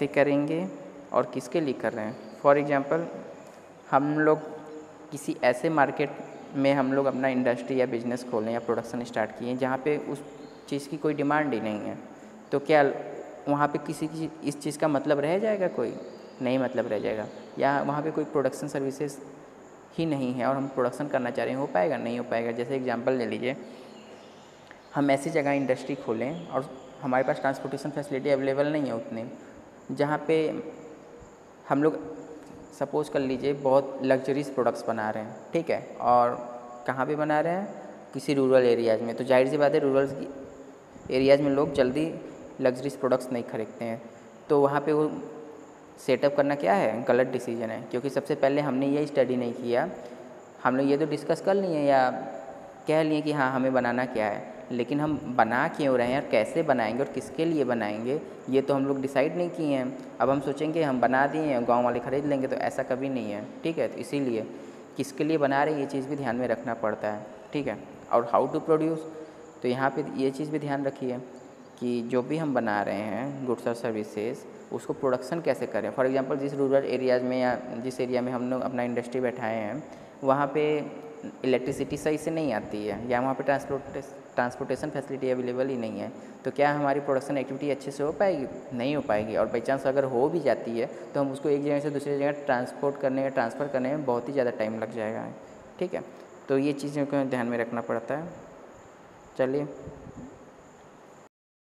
कैसे करेंगे और किसके लिए कर रहे हैं? फॉर एग्ज़ाम्पल हम लोग किसी ऐसे मार्केट में हम लोग अपना इंडस्ट्री या बिज़नेस खोलें या प्रोडक्शन स्टार्ट किए जहाँ पे उस चीज़ की कोई डिमांड ही नहीं है। तो क्या वहाँ पे किसी की इस चीज़ का मतलब रह जाएगा कोई? नहीं मतलब रह जाएगा। या वहाँ पे कोई प्रोडक्शन सर्विसेज़ ही नहीं है और हम प्रोडक्शन करना चाह रहे हैं, हो पाएगा? नहीं हो पाएगा। जैसे एग्ज़ाम्पल ले लीजिए, हम ऐसी जगह इंडस्ट्री खोलें और हमारे पास ट्रांसपोर्टेशन फैसिलिटी अवेलेबल नहीं है उतनी। जहाँ पे हम लोग सपोज़ कर लीजिए बहुत लग्जरीज प्रोडक्ट्स बना रहे हैं, ठीक है? और कहाँ पे बना रहे हैं? किसी रूरल एरियाज़ में। तो ज़ाहिर सी बात है रूरल एरियाज़ में लोग जल्दी लग्जरीज प्रोडक्ट्स नहीं खरीदते हैं। तो वहाँ पे वो सेटअप करना क्या है? गलत डिसीज़न है। क्योंकि सबसे पहले हमने ये स्टडी नहीं किया। हम लोग ये तो डिस्कस कर लिए या कह लिए कि हाँ हमें बनाना क्या है? लेकिन हम बना क्यों रहे हैं और कैसे बनाएँगे और किसके लिए बनाएँगे? ये तो हम लोग डिसाइड नहीं किए हैं। अब हम सोचेंगे, हम बना दिए हैं, गाँव वाले ख़रीद लेंगे तो ऐसा कभी नहीं है। ठीक है? तो इसीलिए किसके लिए बना रहे हैं, ये चीज़ भी ध्यान में रखना पड़ता है। ठीक है? और हाउ टू प्रोड्यूस तो यहाँ पे ये चीज़ भी ध्यान रखिए कि जो भी हम बना रहे हैं गुड्स और सर्विसेज़ उसको प्रोडक्शन कैसे करें? फॉर एग्जांपल जिस रूरल एरियाज़ में या जिस एरिया में हम लोग अपना इंडस्ट्री बैठाए हैं, वहाँ पे इलेक्ट्रिसिटी सही से नहीं आती है, या वहाँ पर ट्रांसपोर्ट ट्रांसपोर्टेशन फैसिलिटी अवेलेबल ही नहीं है तो क्या हमारी प्रोडक्शन एक्टिविटी अच्छे से हो पाएगी? नहीं हो पाएगी। और बाई चांस अगर हो भी जाती है तो हम उसको एक जगह से दूसरी जगह ट्रांसपोर्ट करने या ट्रांसफ़र करने में बहुत ही ज़्यादा टाइम लग जाएगा। ठीक है? तो ये चीज़ों को ध्यान में रखना पड़ता है। चलिए।